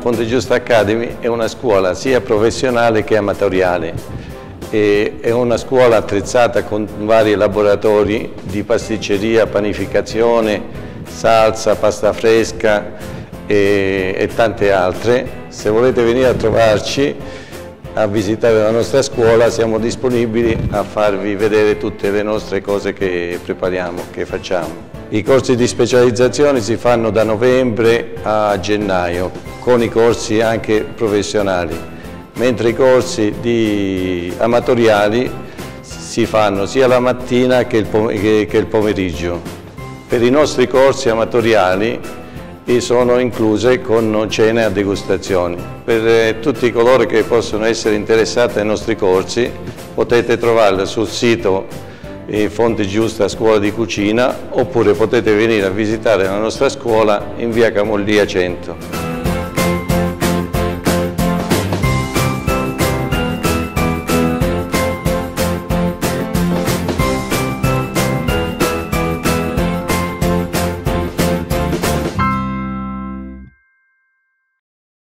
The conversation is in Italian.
Fonte Giusta Academy è una scuola sia professionale che amatoriale. È una scuola attrezzata con vari laboratori di pasticceria, panificazione, salsa, pasta fresca e, e tante altre. Se volete venire a trovarci a visitare la nostra scuola siamo disponibili a farvi vedere tutte le nostre cose che prepariamo, che facciamo. I corsi di specializzazione si fanno da novembre a gennaio, con i corsi anche professionali, mentre i corsi amatoriali si fanno sia la mattina che il pomeriggio. Per i nostri corsi amatoriali sono incluse con cene a degustazioni. Per eh, tutti coloro che possono essere interessati ai nostri corsi potete trovarli sul sito Fonte Giusta Scuola di Cucina oppure potete venire a visitare la nostra scuola in via Camollia 100.